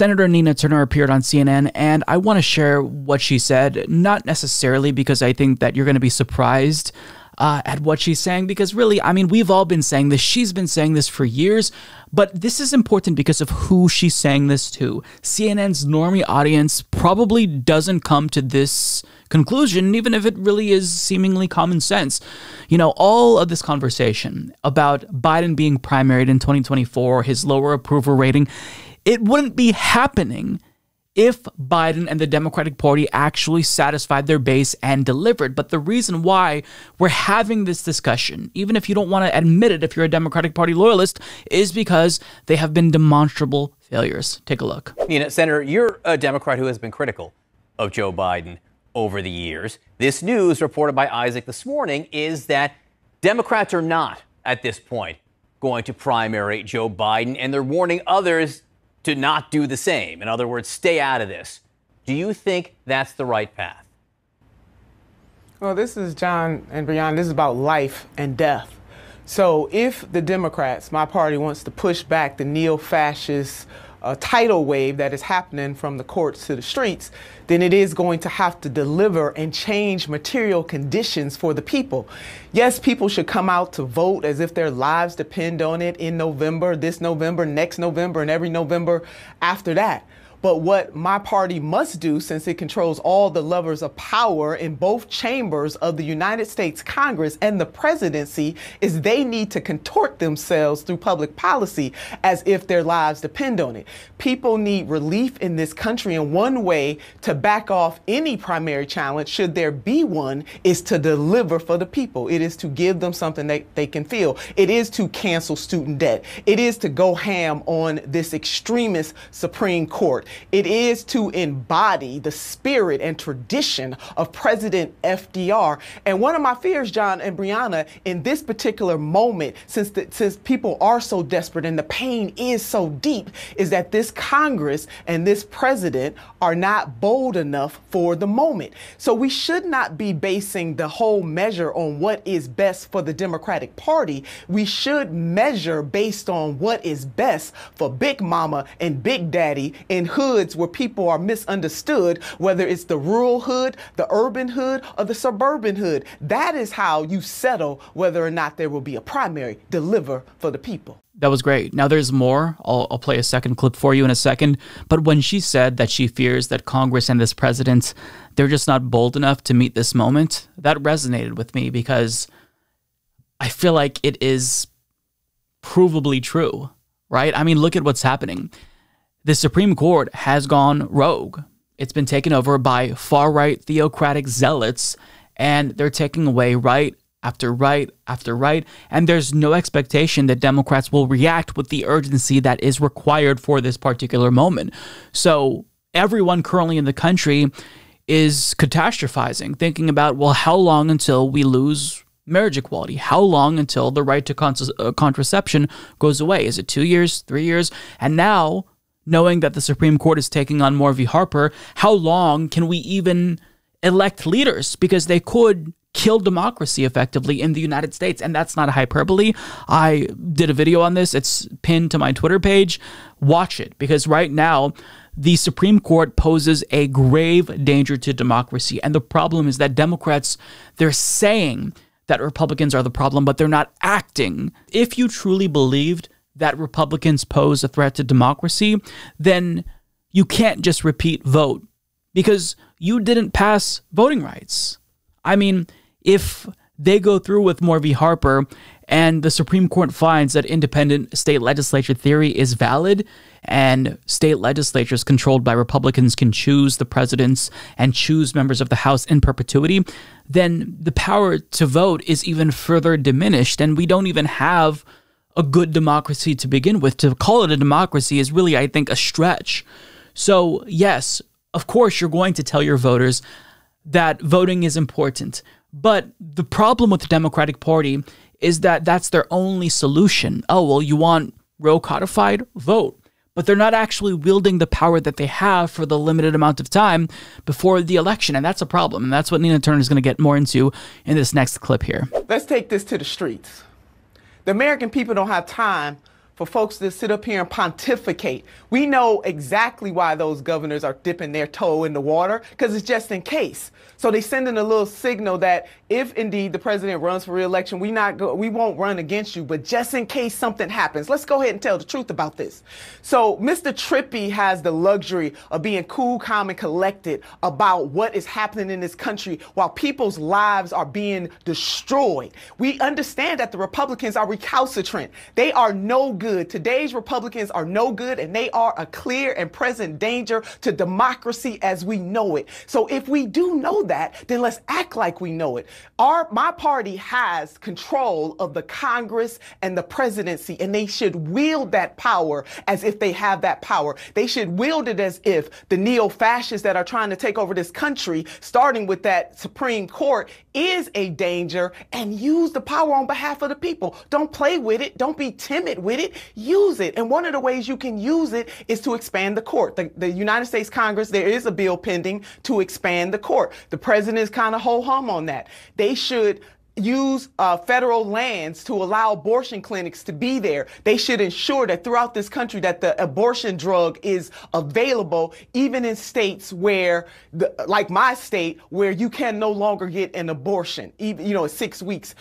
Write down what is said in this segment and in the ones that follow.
Senator Nina Turner appeared on CNN, and I want to share what she said, not necessarily because I think that you're going to be surprised uh, at what she's saying, because really, I mean, we've all been saying this. She's been saying this for years, but this is important because of who she's saying this to. CNN's normie audience probably doesn't come to this conclusion, even if it really is seemingly common sense. You know, all of this conversation about Biden being primaried in 2024, his lower approval rating, it wouldn't be happening if Biden and the Democratic Party actually satisfied their base and delivered. But the reason why we're having this discussion, even if you don't want to admit it if you're a Democratic Party loyalist, is because they have been demonstrable failures. Take a look. Nina, Senator, you're a Democrat who has been critical of Joe Biden over the years. This news reported by Isaac this morning is that Democrats are not, at this point, going to primary Joe Biden, and they're warning others to not do the same. In other words, stay out of this. Do you think that's the right path? Well, this is John and Brianna. This is about life and death. So, if the Democrats, my party, wants to push back the neo fascist uh, tidal wave that is happening from the courts to the streets, then it is going to have to deliver and change material conditions for the people. Yes, people should come out to vote as if their lives depend on it in November, this November, next November, and every November after that. But what my party must do, since it controls all the levers of power in both chambers of the United States Congress and the presidency, is they need to contort themselves through public policy as if their lives depend on it. People need relief in this country, and one way to back off any primary challenge, should there be one, is to deliver for the people. It is to give them something that they can feel. It is to cancel student debt. It is to go ham on this extremist Supreme Court. It is to embody the spirit and tradition of President FDR. And one of my fears, John and Brianna, in this particular moment, since the, since people are so desperate and the pain is so deep, is that this Congress and this president are not bold enough for the moment. So we should not be basing the whole measure on what is best for the Democratic Party. We should measure based on what is best for Big Mama and Big Daddy in hoods where people are misunderstood, whether it's the rural hood, the urban hood, or the suburban hood. That is how you settle whether or not there will be a primary deliver for the people. That was great. Now there's more. I'll, I'll, play a second clip for you in a second. But when she said that she fears that Congress and this president, they're just not bold enough to meet this moment, that resonated with me because I feel like it is provably true, right? I mean, look at what's happening the Supreme Court has gone rogue. It's been taken over by far right theocratic zealots, and they're taking away right after right after right. And there's no expectation that Democrats will react with the urgency that is required for this particular moment. So, everyone currently in the country is catastrophizing, thinking about, well, how long until we lose marriage equality? How long until the right to con- uh, contraception goes away? Is it two years, three years? And now knowing that the Supreme Court is taking on Moore v. Harper, how long can we even elect leaders? Because they could kill democracy effectively in the United States. And that's not a hyperbole. I did a video on this, it's pinned to my Twitter page. Watch it because right now, the Supreme Court poses a grave danger to democracy. And the problem is that Democrats, they're saying that Republicans are the problem, but they're not acting. If you truly believed that Republicans pose a threat to democracy, then you can't just repeat vote because you didn't pass voting rights. I mean, if they go through with Moore. Harper and the Supreme Court finds that independent state legislature theory is valid and state legislatures controlled by Republicans can choose the presidents and choose members of the House in perpetuity, then the power to vote is even further diminished and we don't even have a good democracy to begin with. To call it a democracy is really, I think, a stretch. So, yes, of course, you're going to tell your voters that voting is important. But the problem with the Democratic Party is that that's their only solution. Oh, well, you want Roe codified? Vote. But they're not actually wielding the power that they have for the limited amount of time before the election. And that's a problem. And that's what Nina Turner is going to get more into in this next clip here. Let's take this to the streets. The American people don't have time for folks to sit up here and pontificate. We know exactly why those governors are dipping their toe in the water because it's just in case. So they sending a little signal that if indeed the president runs for reelection, we not go, we won't run against you, but just in case something happens, let's go ahead and tell the truth about this. So Mr. Trippi has the luxury of being cool, calm, and collected about what is happening in this country while people's lives are being destroyed. We understand that the Republicans are recalcitrant. They are no good. Today's Republicans are no good, and they are a clear and present danger to democracy as we know it. So if we do know that, then let's act like we know it. Our my party has control of the Congress and the presidency, and they should wield that power as if they have that power. They should wield it as if the neo-fascists that are trying to take over this country, starting with that Supreme Court, is a danger and use the power on behalf of the people. Don't play with it. Don't be timid with it. Use it. And one of the ways you can use it is to expand the court. The, the United States Congress, there is a bill pending to expand the court. The president is kind of ho hum on that. They should use uh, federal lands to allow abortion clinics to be there. They should ensure that throughout this country that the abortion drug is available, even in states where, the, like my state, where you can no longer get an abortion, even you know, six weeks.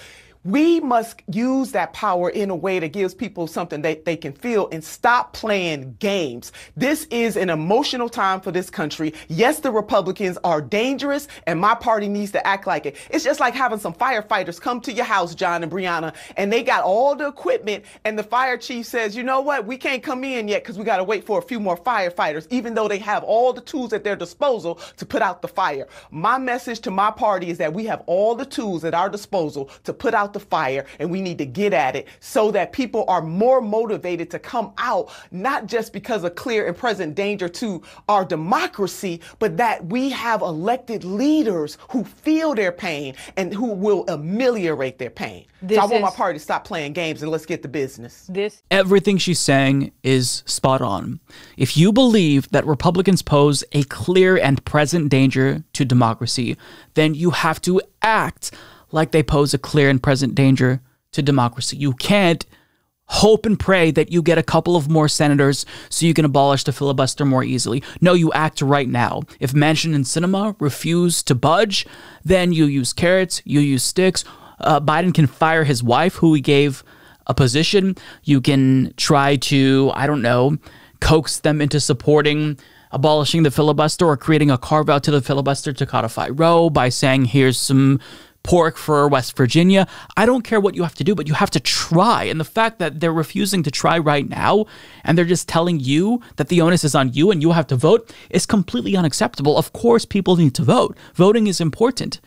We must use that power in a way that gives people something that they can feel and stop playing games. This is an emotional time for this country. Yes, the Republicans are dangerous and my party needs to act like it. It's just like having some firefighters come to your house, John and Brianna, and they got all the equipment and the fire chief says, you know what, we can't come in yet because we got to wait for a few more firefighters, even though they have all the tools at their disposal to put out the fire. My message to my party is that we have all the tools at our disposal to put out out the fire and we need to get at it so that people are more motivated to come out, not just because of clear and present danger to our democracy, but that we have elected leaders who feel their pain and who will ameliorate their pain. This so I want is, my party to stop playing games and let's get to business. This everything she's saying is spot on. If you believe that Republicans pose a clear and present danger to democracy, then you have to act like they pose a clear and present danger to democracy. You can't hope and pray that you get a couple of more senators so you can abolish the filibuster more easily. No, you act right now. If Manchin and Sinema refuse to budge, then you use carrots, you use sticks. Uh, Biden can fire his wife, who he gave a position. You can try to, I don't know, coax them into supporting abolishing the filibuster or creating a carve out to the filibuster to codify Roe by saying, here's some pork for West Virginia. I don't care what you have to do, but you have to try. And the fact that they're refusing to try right now and they're just telling you that the onus is on you and you have to vote is completely unacceptable. Of course, people need to vote. Voting is important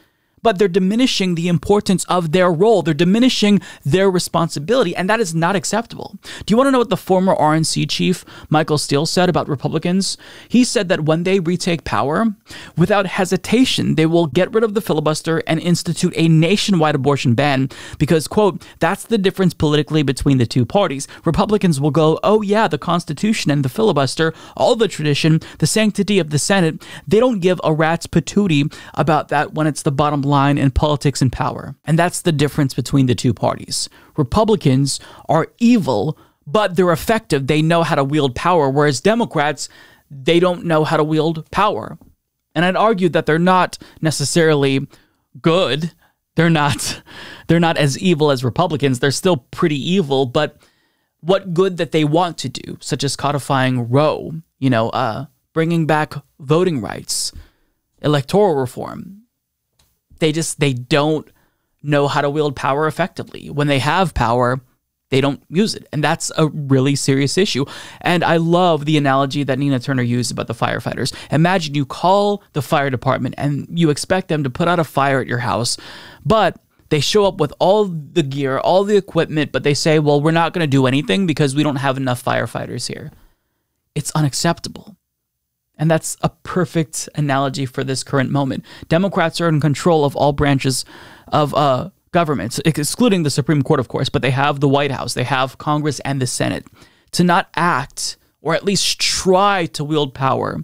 but they're diminishing the importance of their role. They're diminishing their responsibility, and that is not acceptable. Do you want to know what the former RNC chief, Michael Steele, said about Republicans? He said that when they retake power, without hesitation, they will get rid of the filibuster and institute a nationwide abortion ban because, quote, that's the difference politically between the two parties. Republicans will go, oh, yeah, the Constitution and the filibuster, all the tradition, the sanctity of the Senate, they don't give a rat's patootie about that when it's the bottom line line in politics and power. And that's the difference between the two parties. Republicans are evil, but they're effective. They know how to wield power, whereas Democrats, they don't know how to wield power. And I'd argue that they're not necessarily good. They're not they're not as evil as Republicans. They're still pretty evil, but what good that they want to do, such as codifying Roe, you know, uh, bringing back voting rights, electoral reform, they just they don't know how to wield power effectively. When they have power, they don't use it. And that's a really serious issue. And I love the analogy that Nina Turner used about the firefighters. Imagine you call the fire department and you expect them to put out a fire at your house, but they show up with all the gear, all the equipment, but they say, well, we're not going to do anything because we don't have enough firefighters here. It's unacceptable. And that's a perfect analogy for this current moment. Democrats are in control of all branches of uh, government, excluding the Supreme Court, of course, but they have the White House, they have Congress and the Senate. To not act, or at least try to wield power,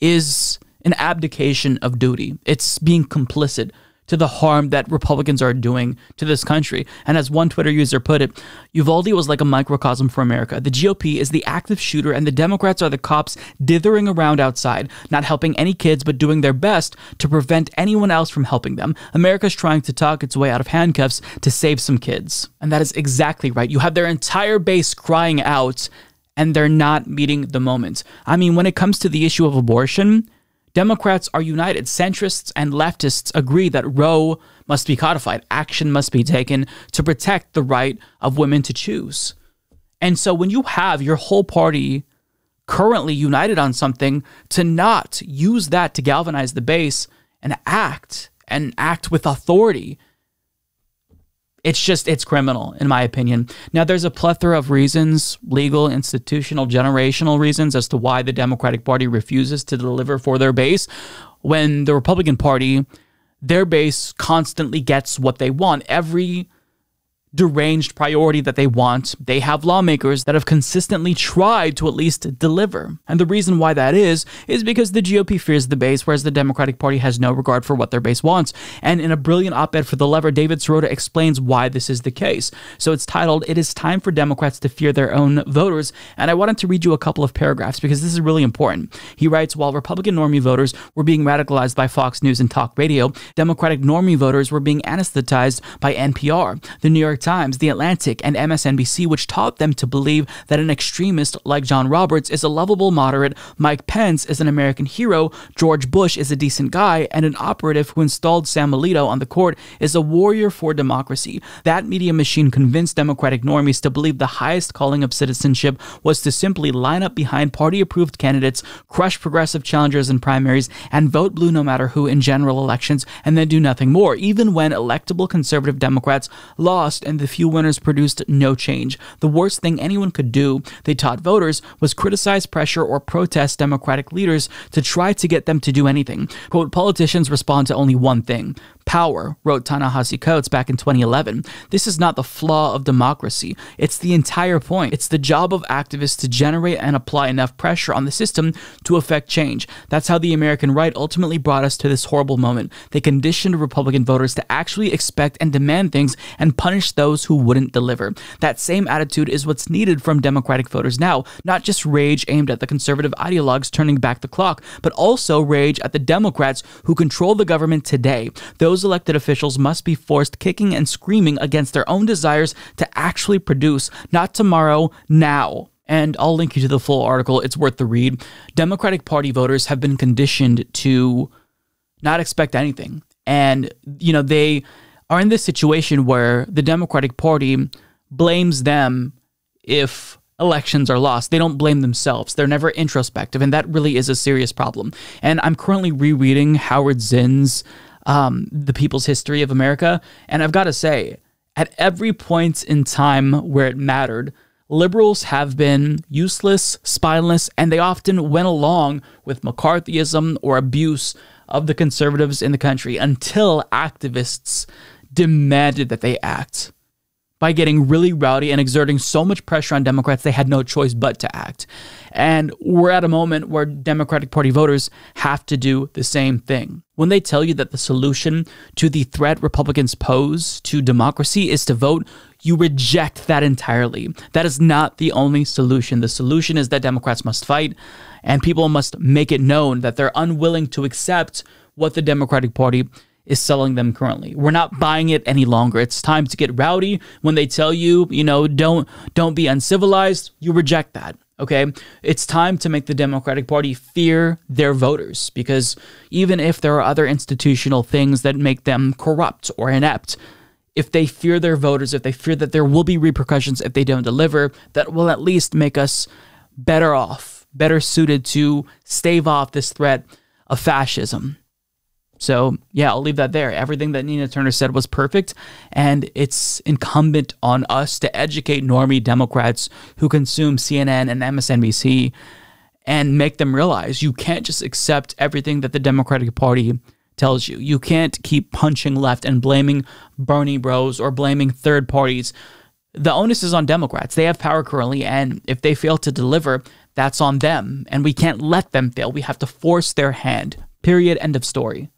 is an abdication of duty. It's being complicit to the harm that Republicans are doing to this country. And as one Twitter user put it, Uvalde was like a microcosm for America. The GOP is the active shooter, and the Democrats are the cops dithering around outside, not helping any kids, but doing their best to prevent anyone else from helping them. America's trying to talk its way out of handcuffs to save some kids. And that is exactly right. You have their entire base crying out, and they're not meeting the moment. I mean, when it comes to the issue of abortion, Democrats are united. Centrists and leftists agree that Roe must be codified. Action must be taken to protect the right of women to choose. And so when you have your whole party currently united on something, to not use that to galvanize the base and act and act with authority it's just it's criminal in my opinion. Now there's a plethora of reasons legal institutional generational reasons as to why the democratic party refuses to deliver for their base. When the republican party their base constantly gets what they want. Every deranged priority that they want, they have lawmakers that have consistently tried to at least deliver. And the reason why that is, is because the GOP fears the base, whereas the Democratic Party has no regard for what their base wants. And in a brilliant op ed for The Lever, David Sirota explains why this is the case. So it's titled, It is Time for Democrats to Fear Their Own Voters. And I wanted to read you a couple of paragraphs because this is really important. He writes, While Republican normie voters were being radicalized by Fox News and talk radio, Democratic normie voters were being anesthetized by NPR. The New York York Times, The Atlantic, and MSNBC, which taught them to believe that an extremist like John Roberts is a lovable moderate, Mike Pence is an American hero, George Bush is a decent guy, and an operative who installed Sam Alito on the court is a warrior for democracy. That media machine convinced Democratic normies to believe the highest calling of citizenship was to simply line up behind party approved candidates, crush progressive challengers in primaries, and vote blue no matter who in general elections, and then do nothing more, even when electable conservative Democrats lost and the few winners produced no change. The worst thing anyone could do, they taught voters, was criticize, pressure, or protest Democratic leaders to try to get them to do anything. Quote, politicians respond to only one thing power, wrote Ta-Nehisi Coates back in 2011. This is not the flaw of democracy. It's the entire point. It's the job of activists to generate and apply enough pressure on the system to affect change. That's how the American right ultimately brought us to this horrible moment. They conditioned Republican voters to actually expect and demand things and punish those who wouldn't deliver. That same attitude is what's needed from Democratic voters now, not just rage aimed at the conservative ideologues turning back the clock, but also rage at the Democrats who control the government today. Those those elected officials must be forced kicking and screaming against their own desires to actually produce, not tomorrow, now. And I'll link you to the full article. It's worth the read. Democratic Party voters have been conditioned to not expect anything. And, you know, they are in this situation where the Democratic Party blames them if elections are lost. They don't blame themselves. They're never introspective. And that really is a serious problem. And I'm currently rereading Howard Zinn's um, the people's history of America. And I've got to say, at every point in time where it mattered, liberals have been useless, spineless, and they often went along with McCarthyism or abuse of the conservatives in the country until activists demanded that they act by getting really rowdy and exerting so much pressure on Democrats, they had no choice but to act. And we're at a moment where Democratic Party voters have to do the same thing. When they tell you that the solution to the threat Republicans pose to democracy is to vote, you reject that entirely. That is not the only solution. The solution is that Democrats must fight and people must make it known that they're unwilling to accept what the Democratic Party is selling them currently. We're not buying it any longer. It's time to get rowdy when they tell you, you know, don't don't be uncivilized. You reject that. Okay? It's time to make the Democratic Party fear their voters because even if there are other institutional things that make them corrupt or inept, if they fear their voters, if they fear that there will be repercussions if they don't deliver, that will at least make us better off, better suited to stave off this threat of fascism. So, yeah, I'll leave that there. Everything that Nina Turner said was perfect, and it's incumbent on us to educate normie Democrats who consume CNN and MSNBC and make them realize you can't just accept everything that the Democratic Party tells you. You can't keep punching left and blaming Bernie bros or blaming third parties. The onus is on Democrats. They have power currently, and if they fail to deliver, that's on them. And we can't let them fail. We have to force their hand. Period. End of story.